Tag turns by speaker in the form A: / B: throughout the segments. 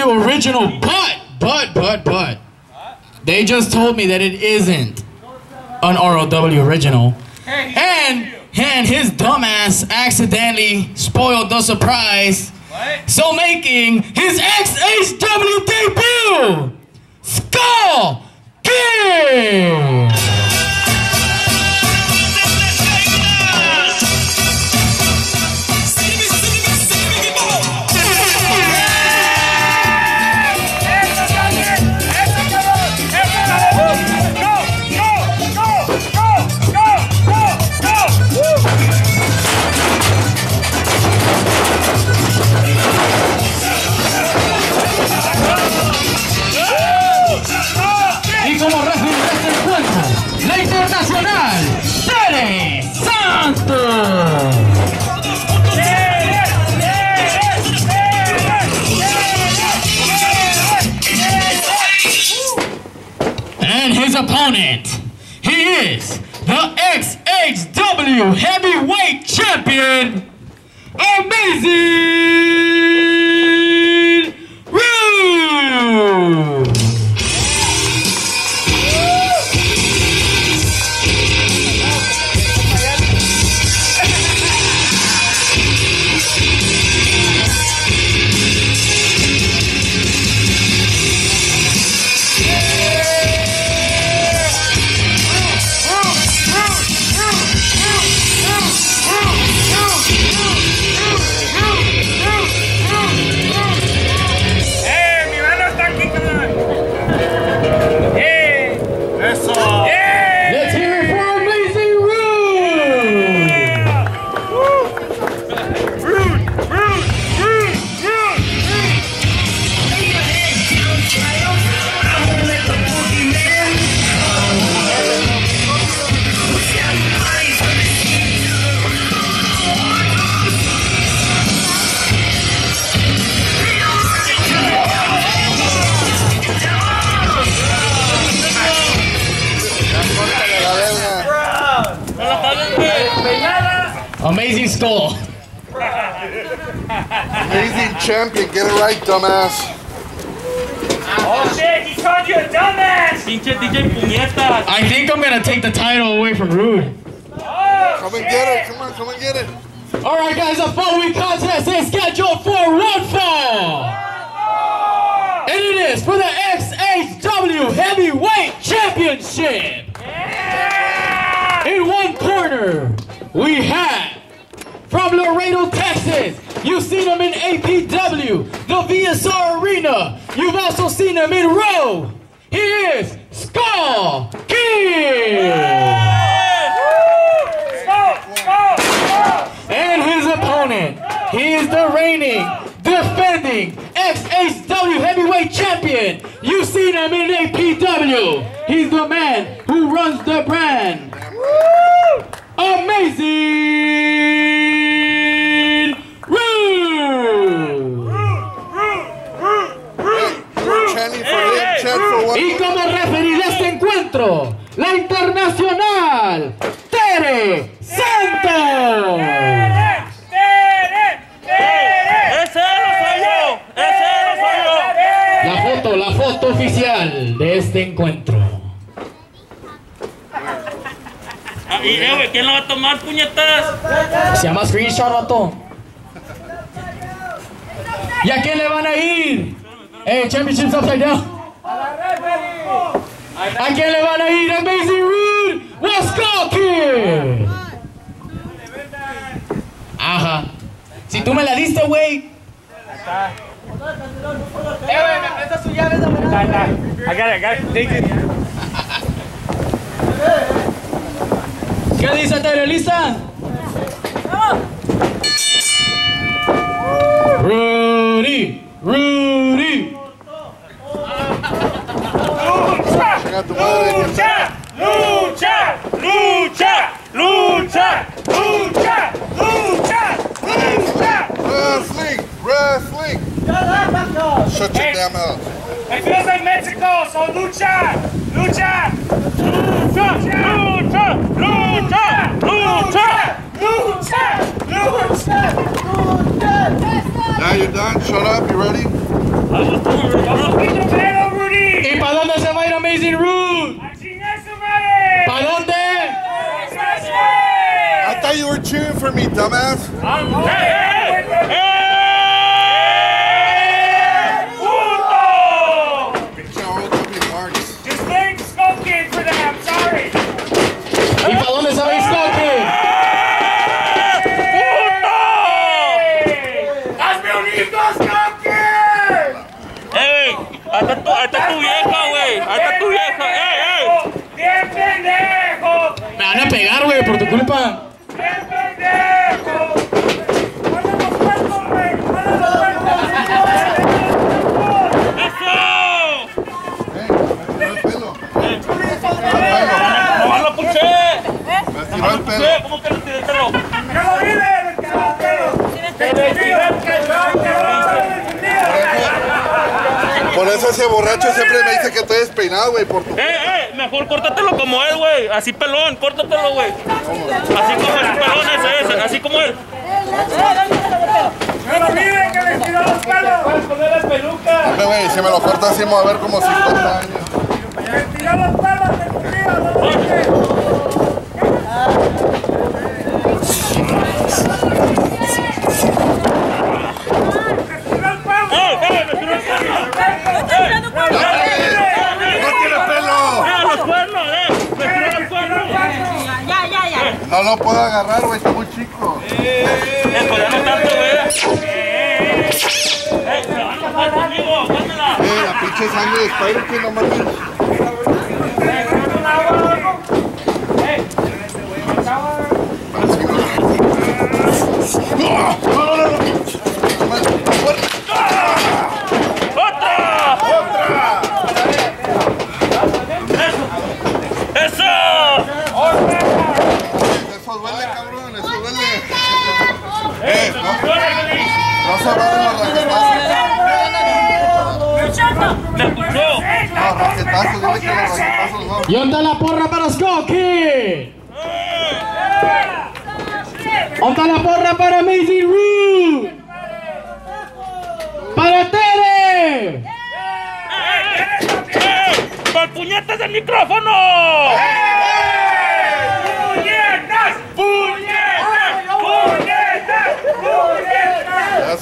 A: W original, but, but, but, but, they just told me that it isn't an ROW original. And, and his dumbass accidentally spoiled the surprise. What? So making his XHW debut, Skull
B: Kid! dumbass.
C: Oh shit, he called you a dumbass!
A: I think I'm gonna take the title away from Rude.
C: Oh,
B: come and get it, come on, come and get it.
A: Alright guys, a following week contest is scheduled for one fall. Oh! And it is for the XHW Heavyweight Championship. Yeah. In one corner, we have, from Laredo, Texas, You've seen them in APW, the VSR Arena. You've also seen them in ROW. He is Skull
C: Kid.
A: And his opponent, he is the reigning, defending XHW heavyweight champion. You've seen him in APW. He's the man who runs the brand. Amazing. la internacional Tere Santos.
C: ¡Tere! ¡Tere!
D: ¡Ese no soy yo! ¡Ese soy yo!
A: La foto, la foto oficial de este encuentro.
D: Ah, ¿quién la va a tomar, puñetas?
A: Se llama screenshot, vato. ¿Y a quién le van a ir? Eh, Championships Upside Down. ¿A quién le van a ir Amazing Rude? What's cooking? Ajá. Si tú me la diste, güey.
B: está.
C: Eh, güey, me prestas su llave
B: esa Acá, está. Acá, acá. Take
C: it.
B: ¿Qué dices? Tere? ¿Lista? for me, dumbass. I'm hey, hey,
E: hey, puto! Tchau, smoking for that. sorry.
A: meu por tu culpa.
B: Nacho siempre me dice que estoy despeinado, güey, por tu...
D: Eh, eh, mejor córtatelo como él, güey. Así pelón, córtatelo, güey. Así como es pelón ese, así como él.
E: ¡Pero miren que les tiró los pelos! ¡Puedes poner la peluca!
B: ¡No, güey, si me lo cortas así a ver como 50 años.
E: tiró los pelos,
B: país, país que não matinho.
D: É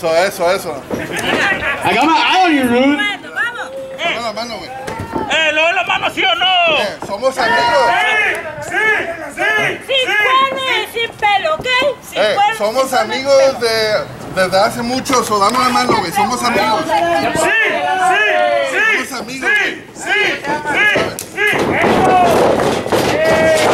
D: Eso,
B: eso, eso.
A: Hagamos algo, Ruth.
F: Vamos,
B: eh. la mano, güey.
D: Eh, ¿lo la mano, sí o no?
B: Eh, somos amigos.
E: sí, sí, sí.
F: Sin sí, cuernos sí. sin pelo, ¿ok? Sin
B: eh, somos amigos de, desde hace mucho, so damos la mano, güey. Somos amigos.
E: Sí, sí, sí.
B: Somos amigos.
E: Sí, sí, sí, sí. Eso.
D: Eh,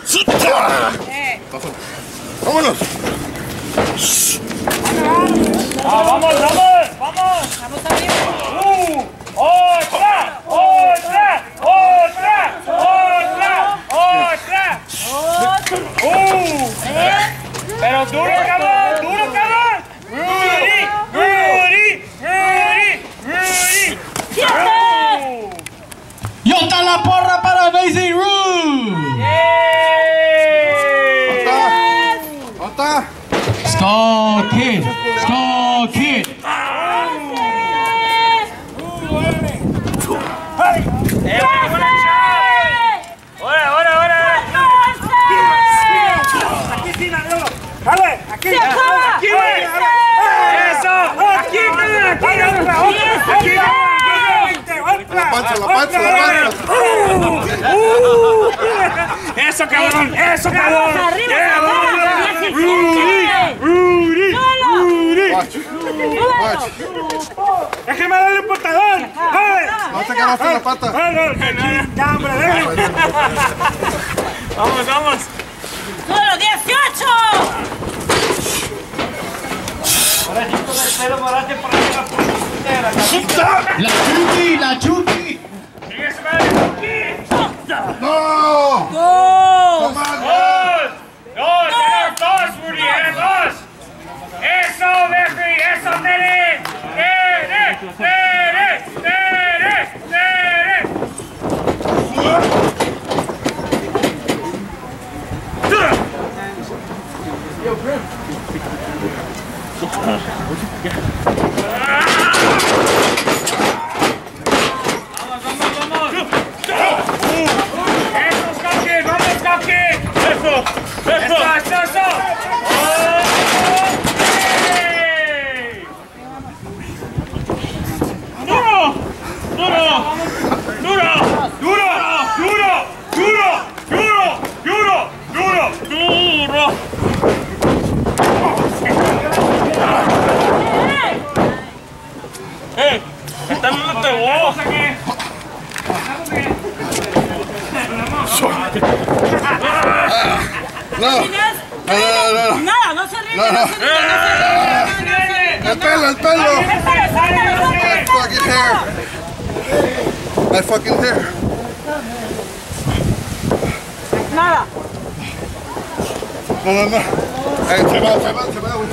B: ¡Vámonos!
E: vamos! ¡Vamos! ¡Vamos ¡Otra! ¡Otra! ¡Otra! ¡Otra! ¡Otra! ¡Otra! ¡Uh! ¡Pero duro, cabrón! ¡Duro, cabrón! ¡Rudy! ¡Rudy! ¡Rudy! ¡Rudy!
A: ¡Yo está la
E: puerta
B: Patas la
A: pancha, la
E: pancha, uh, uh, uh,
C: eso, cabrón, eso, cabrón.
E: Arriba,
C: ¡Déjeme darle un patadón!
B: ¡No te la pata!
C: vamos! vamos
E: 18!
C: Ahora
D: sí, todo el
C: pelo, por por la Zitto! La
D: chiudi, la chiudi! No!
B: No!
E: Comando!
B: Hold on! no, no,
E: no.
B: Eh,
E: se
B: va, se va, se va, güey.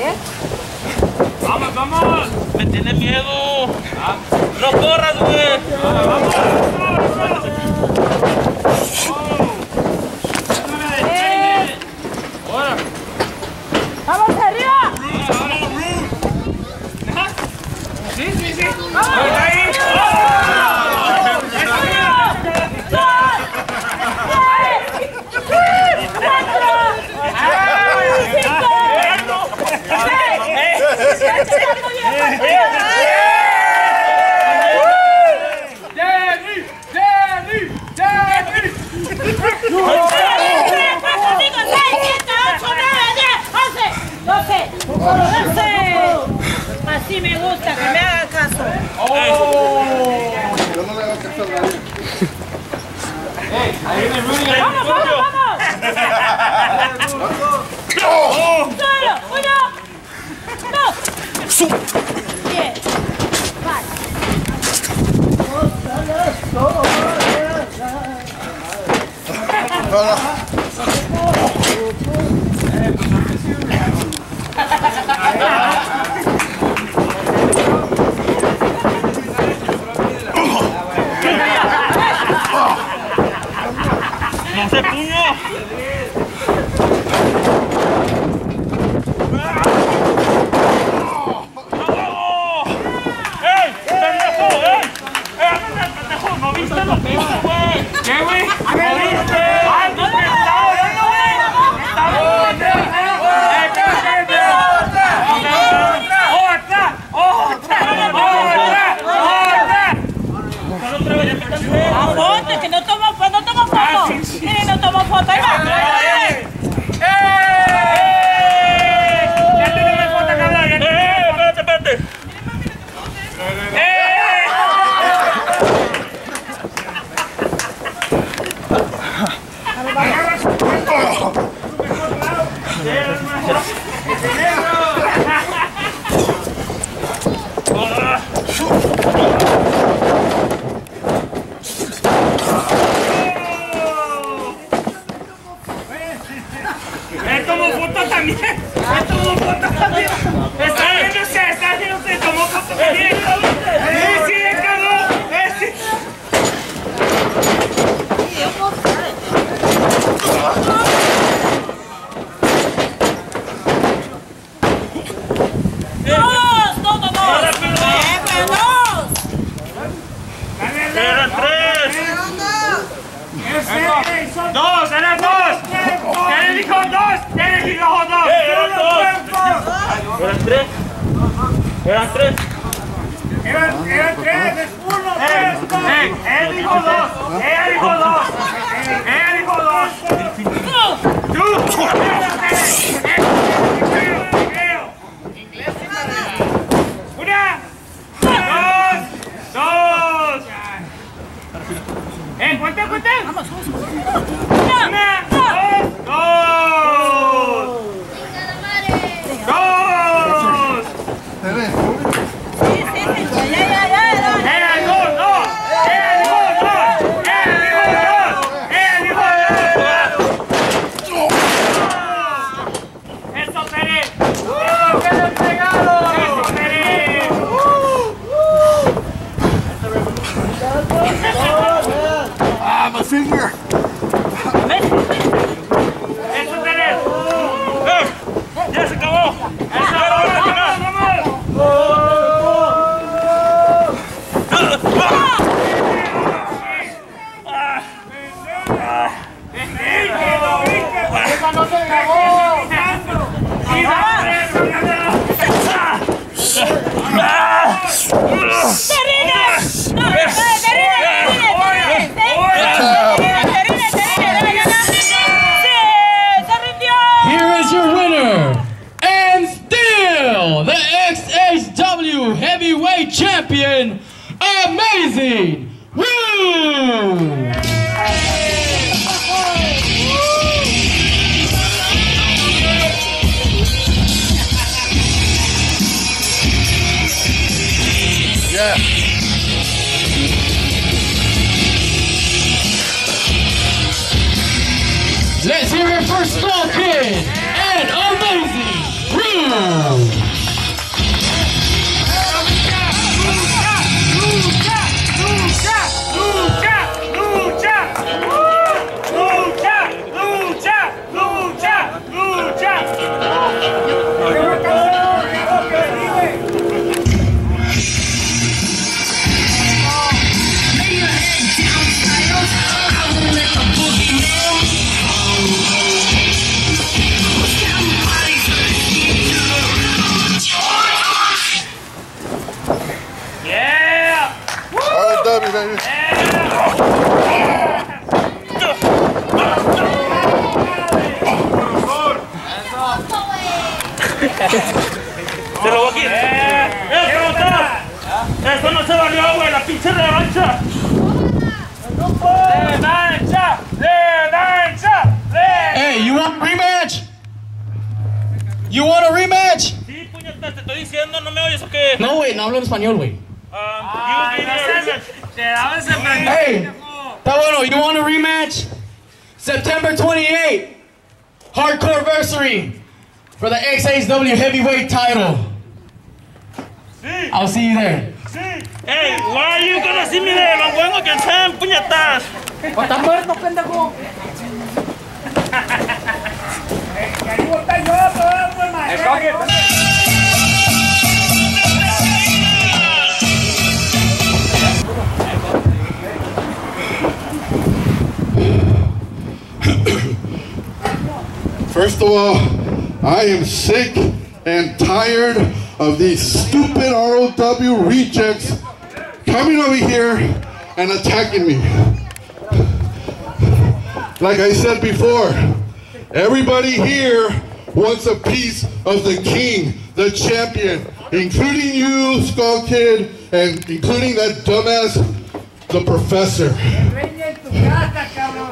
B: ¿Eh?
C: ¡Vamos, vamos!
D: ¡Me tiene miedo! Ah. ¡No corras, güey!
E: Ah, ¡Vamos!
C: ¡Vamos,
E: vamos! vamos.
D: que
C: no
E: tomo, no tomo foto. Ah, Miren, no tomo foto. Ahí va.
B: Ah,
E: 아! made Se lo voy a quitar. Eh, eh, no se valió, güey! ¡La pinche revancha!
D: ¡Revancha!
A: Hey, you want rematch? You want a rematch?
E: ¿no
A: No, güey, no hablo español, güey.
E: Ah,
D: ah,
A: hey, está bueno, you want a rematch? September 28, Hardcore Versary. for the XHW heavyweight title. i I'll see you there.
E: Hey, why are you gonna see me there? Los huevos que están puñetas. O están muertos, pendejo. Ahí está yo, pues, maestro.
B: First of all, I am sick and tired of these stupid ROW rejects coming over here and attacking me. Like I said before, everybody here wants a piece of the king, the champion, including you, Skull Kid, and including that dumbass, the professor.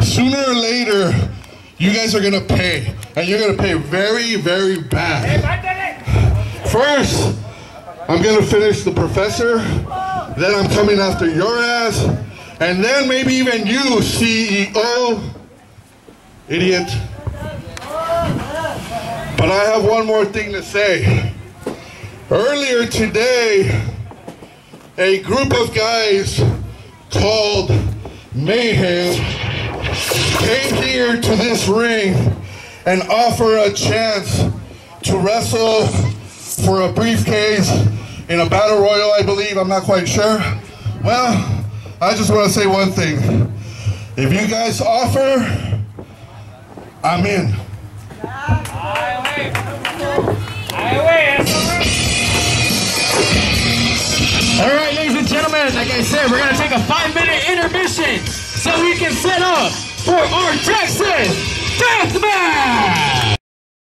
B: Sooner or later, you guys are gonna pay and you're going to pay very, very bad. First, I'm going to finish the professor, then I'm coming after your ass, and then maybe even you, CEO, idiot. But I have one more thing to say. Earlier today, a group of guys called Mayhem came here to this ring and offer a chance to wrestle for a briefcase in a battle royal, I believe. I'm not quite sure. Well, I just want to say one thing. If you guys offer, I'm in.
A: All right, ladies and gentlemen, like I said, we're going to take a five-minute intermission so we can set up for our Texas Deathmatch!